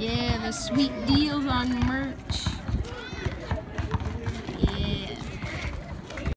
Yeah, the sweet deals on.